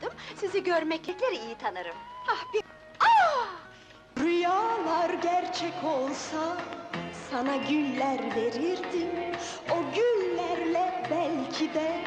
tanımadım, sizi görmekleri iyi tanırım. Ah bir... Ah! Rüyalar gerçek olsa sana güller verirdim. O güllerle belki de